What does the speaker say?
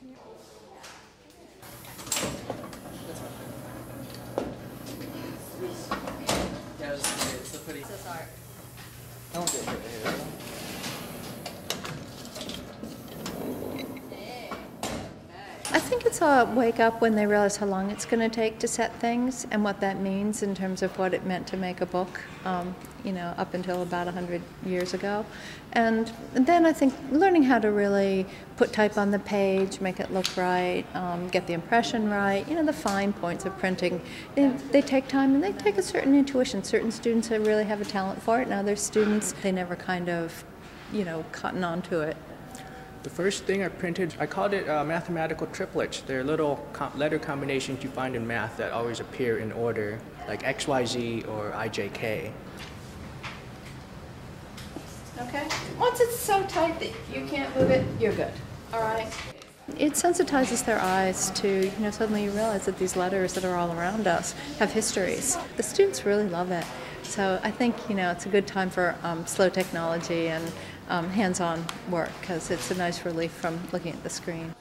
Yeah, I was gonna say, it's a pretty. This art. I won't get hurt I think it's a wake up when they realize how long it's going to take to set things and what that means in terms of what it meant to make a book, um, you know, up until about 100 years ago. And, then I think learning how to really put type on the page, make it look right, um, get the impression right, you know, the fine points of printing, they, they take time and they take a certain intuition. Certain students really have a talent for it, and other students, they never kind of, you know, cotton onto it. The first thing I printed, I called it uh, mathematical triplets. They're little com- letter combinations you find in math that always appear in order, like XYZ or IJK. Okay? Once it's so tight that you can't move it, you're good. All right? It sensitizes their eyes to, you know, suddenly you realize that these letters that are all around us have histories. The students really love it. So I think, you know, it's a good time for um, slow technology and um, hands on work because it's a nice relief from looking at the screen.